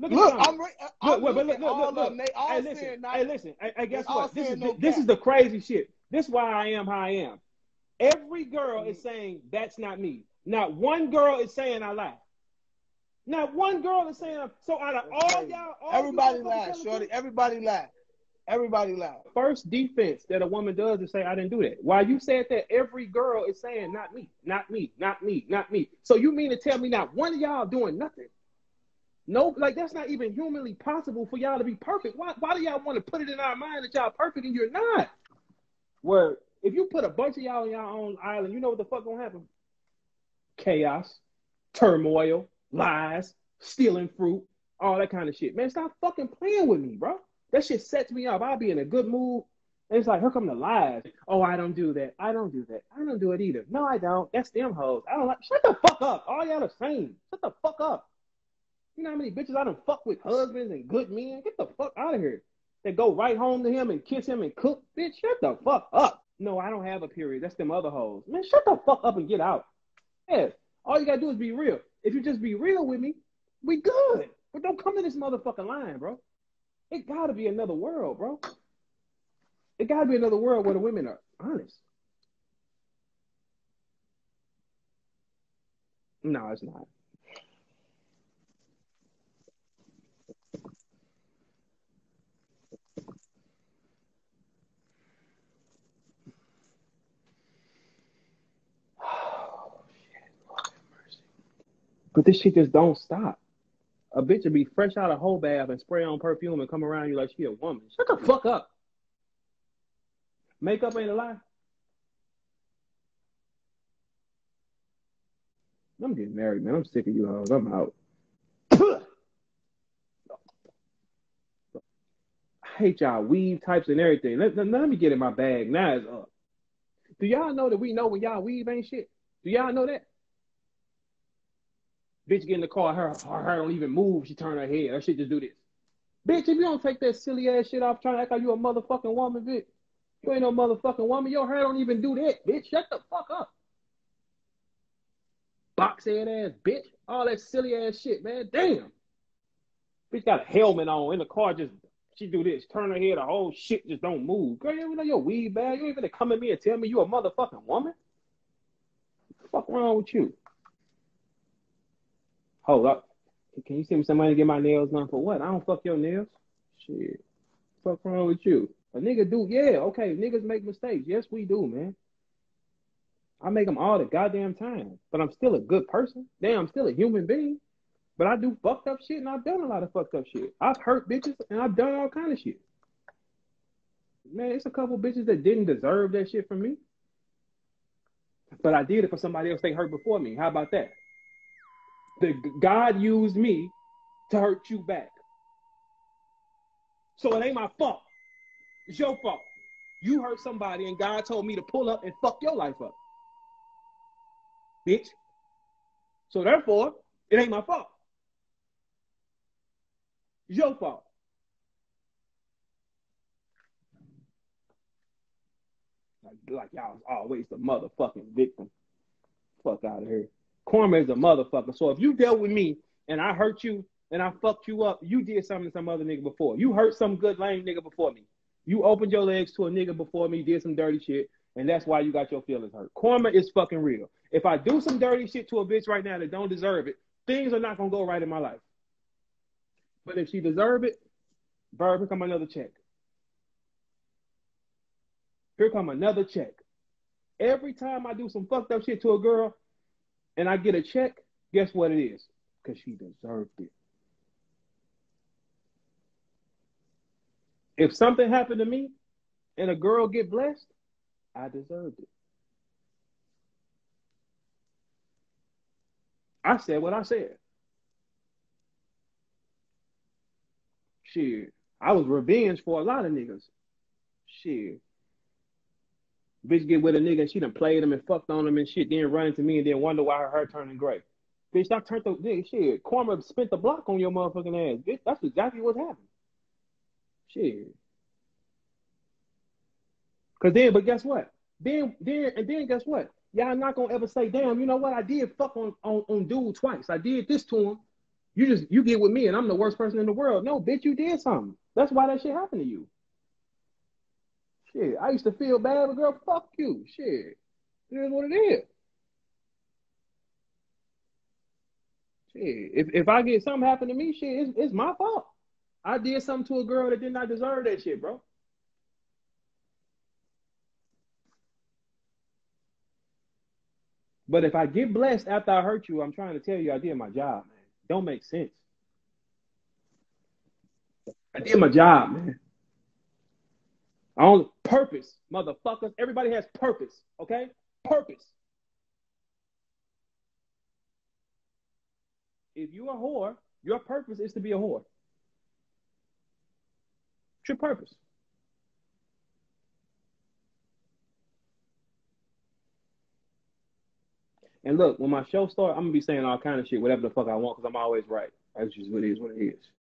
Look, Look. I'm, re- uh, I'm Look, wait, but looking look, look, look. They all Hey, listen. not. Hey, listen. Hey, hey, guess what? This is no this is the crazy shit. This is why I am how I am. Every girl is saying that's not me. Not one girl is saying I lie. Not one girl is saying I'm, so. Out of all y'all, all Everybody you motherfuckers lie, shorty. Everybody lie. Everybody lie. First defense that a woman does is say I didn't do that. While you said that, every girl is saying not me, not me, not me, not me. So you mean to tell me not one of y'all doing nothing? No, like that's not even humanly possible for y'all to be perfect. Why, why do y'all want to put it in our mind that y'all perfect and you're not? Where if you put a bunch of y'all on your own island, you know what the fuck gonna happen? Chaos, turmoil, lies, stealing fruit, all that kind of shit. Man, stop fucking playing with me, bro. That shit sets me up. I'll be in a good mood. And it's like, here come the lies. Oh, I don't do that. I don't do that. I don't do it either. No, I don't. That's them hoes. I don't like. Shut the fuck up. All y'all the same. Shut the fuck up. You know how many bitches I done fuck with husbands and good men? Get the fuck out of here. They go right home to him and kiss him and cook. Bitch, shut the fuck up. No, I don't have a period. That's them other hoes. Man, shut the fuck up and get out. Yeah. All you gotta do is be real. If you just be real with me, we good. But don't come to this motherfucking line, bro. It gotta be another world, bro. It gotta be another world where the women are honest. No, it's not. But this shit just don't stop. A bitch will be fresh out of whole bath and spray on perfume and come around you like she a woman. Shut the fuck up. Makeup ain't a lie. I'm getting married, man. I'm sick of you hoes. I'm out. I hate y'all weave types and everything. Let, let, let me get in my bag. Now it's up. Do y'all know that we know when y'all weave ain't shit? Do y'all know that? Bitch get in the car, her, her hair don't even move. She turn her head. Her shit just do this. Bitch, if you don't take that silly ass shit off trying to act like you a motherfucking woman, bitch. You ain't no motherfucking woman. Your hair don't even do that, bitch. Shut the fuck up. Box head ass bitch. All that silly ass shit, man. Damn. Bitch got a helmet on in the car, just she do this, turn her head, the whole shit just don't move. Girl, you know your weed bag. You ain't even gonna come at me and tell me you a motherfucking woman. What the fuck wrong with you? Hold up. Can you send me some money to get my nails done for what? I don't fuck your nails. Shit. Fuck wrong with you? A nigga do, yeah, okay. Niggas make mistakes. Yes, we do, man. I make them all the goddamn time. But I'm still a good person. Damn, I'm still a human being. But I do fucked up shit and I've done a lot of fucked up shit. I've hurt bitches and I've done all kind of shit. Man, it's a couple bitches that didn't deserve that shit from me. But I did it for somebody else they hurt before me. How about that? The God used me to hurt you back. So it ain't my fault. It's your fault. You hurt somebody and God told me to pull up and fuck your life up. Bitch. So therefore, it ain't my fault. It's your fault. Like, like y'all always the motherfucking victim. Fuck out of here. Karma is a motherfucker. So if you dealt with me and I hurt you and I fucked you up, you did something to some other nigga before. You hurt some good lame nigga before me. You opened your legs to a nigga before me, did some dirty shit, and that's why you got your feelings hurt. Karma is fucking real. If I do some dirty shit to a bitch right now that don't deserve it, things are not gonna go right in my life. But if she deserve it, Verb, here come another check. Here come another check. Every time I do some fucked up shit to a girl and I get a check, guess what it is? Because she deserved it. If something happened to me and a girl get blessed, I deserved it. I said what I said. Shit. I was revenge for a lot of niggas. Shit. Bitch get with a nigga and she done played him and fucked on him and shit, then run into me and then wonder why her hair turning gray. Bitch, I turned the nigga shit. Karma spent the block on your motherfucking ass. Bitch, that's exactly what happened. Shit. Cause then, but guess what? Then, then, and then guess what? Y'all not gonna ever say, damn, you know what? I did fuck on, on, on dude twice. I did this to him, You just you get with me and I'm the worst person in the world. No, bitch, you did something. That's why that shit happened to you. Shit, I used to feel bad, but girl, fuck you. Shit, it is what it is. Shit, if if I get something happen to me, shit, it's, it's my fault. I did something to a girl that did not deserve that shit, bro. But if I get blessed after I hurt you, I'm trying to tell you I did my job, man. Don't make sense. I did my job, man. On purpose, motherfuckers. Everybody has purpose, okay? Purpose. If you're a whore, your purpose is to be a whore. It's your purpose. And look, when my show starts, I'm gonna be saying all kind of shit, whatever the fuck I want, because I'm always right. That's just what it is, what it is.